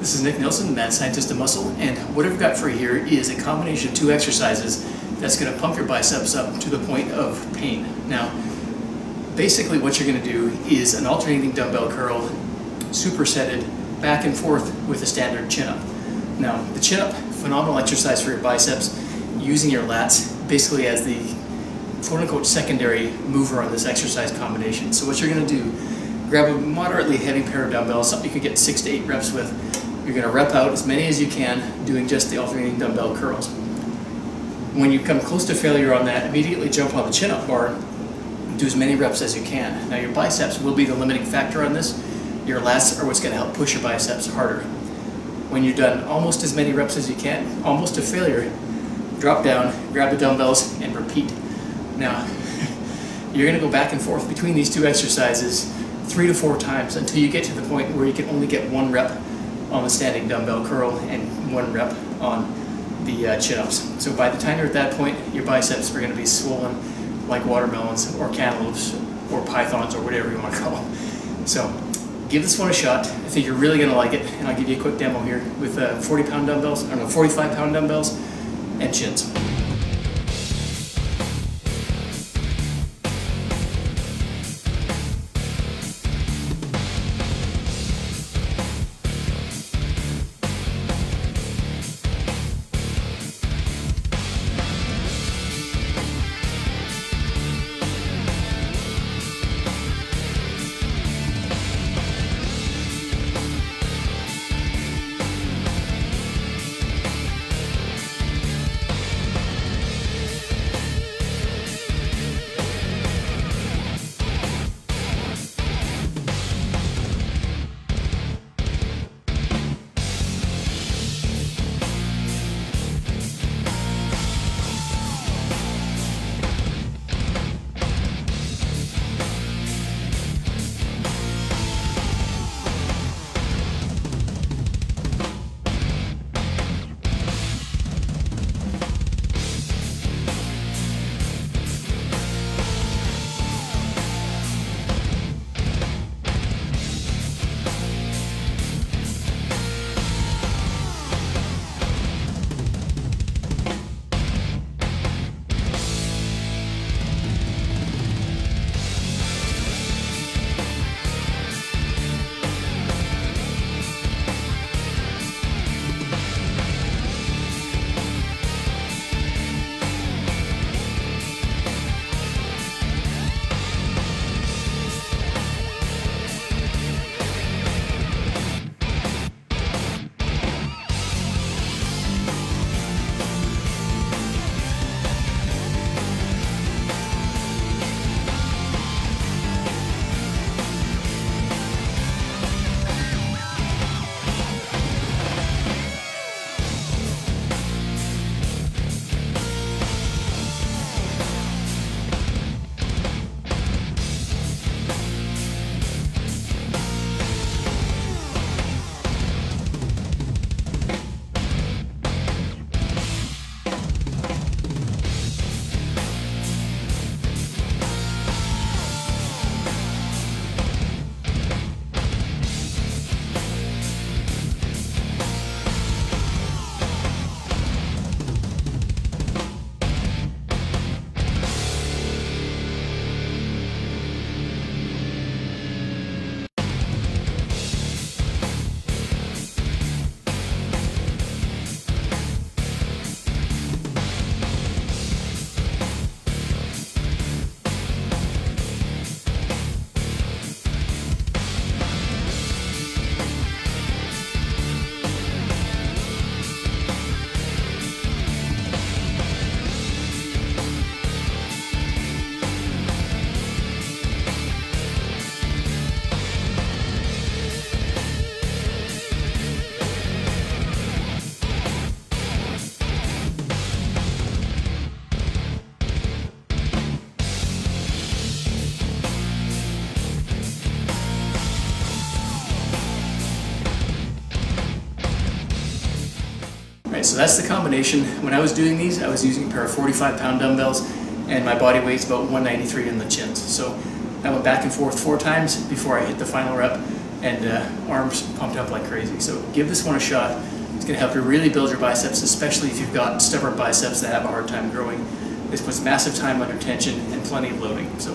This is Nick Nilsson, the Mad Scientist of Muscle, and what I've got for you here is a combination of two exercises that's going to pump your biceps up to the point of pain. Now, basically what you're going to do is an alternating dumbbell curl, supersetted back and forth with a standard chin-up. Now, the chin-up, phenomenal exercise for your biceps, using your lats basically as the quote-unquote secondary mover on this exercise combination. So what you're going to do, grab a moderately heavy pair of dumbbells, something you could get six to eight reps with. You're going to rep out as many as you can doing just the alternating dumbbell curls. When you come close to failure on that, immediately jump on the chin-up bar, do as many reps as you can. Now your biceps will be the limiting factor on this. Your lats are what's going to help push your biceps harder. When you've done almost as many reps as you can, almost to failure, drop down, grab the dumbbells, and repeat. Now, you're going to go back and forth between these two exercises three to four times until you get to the point where you can only get one rep on the standing dumbbell curl and one rep on the uh, chin-ups. So by the time you're at that point, your biceps are going to be swollen like watermelons or cantaloupes or pythons or whatever you want to call them. So give this one a shot. I think you're really going to like it, and I'll give you a quick demo here with uh, 40 pound dumbbells, I don't know, 45 pound dumbbells and chins. Okay, so that's the combination. When I was doing these, I was using a pair of 45 pound dumbbells and my body weight's about 193 in the chins. So I went back and forth four times before I hit the final rep and uh, arms pumped up like crazy. So give this one a shot. It's going to help you really build your biceps, especially if you've got stubborn biceps that have a hard time growing. This puts massive time under tension and plenty of loading. So